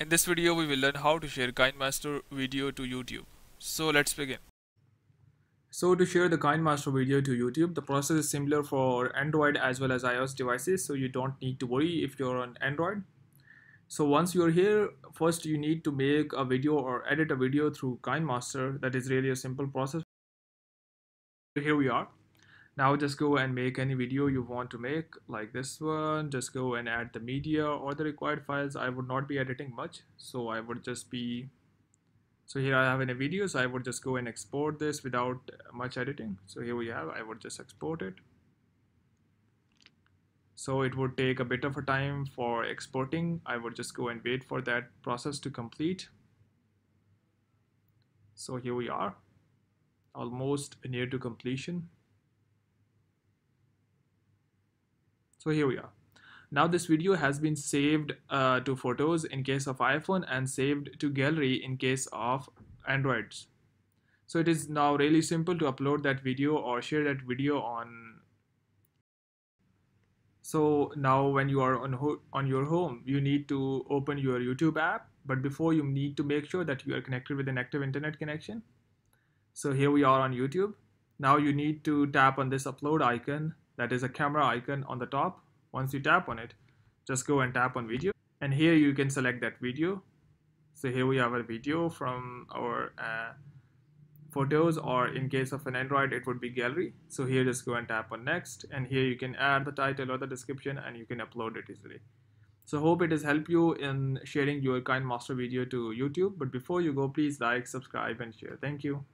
In this video we will learn how to share KineMaster video to YouTube. So let's begin. So to share the KineMaster video to YouTube, the process is similar for Android as well as iOS devices so you don't need to worry if you're on Android. So once you're here, first you need to make a video or edit a video through KineMaster. That is really a simple process. Here we are now just go and make any video you want to make like this one just go and add the media or the required files. I would not be editing much so I would just be so here I have in a video so I would just go and export this without much editing. So here we have I would just export it. So it would take a bit of a time for exporting. I would just go and wait for that process to complete. So here we are almost near to completion So here we are. Now this video has been saved uh, to photos in case of iPhone and saved to gallery in case of Androids. So it is now really simple to upload that video or share that video on so now when you are on, on your home, you need to open your YouTube app, but before you need to make sure that you are connected with an active internet connection. So here we are on YouTube. Now you need to tap on this upload icon that is a camera icon on the top. Once you tap on it, just go and tap on video. And here you can select that video. So here we have a video from our uh, photos or in case of an Android, it would be gallery. So here just go and tap on next. And here you can add the title or the description and you can upload it easily. So hope it has helped you in sharing your KineMaster video to YouTube. But before you go, please like, subscribe and share. Thank you.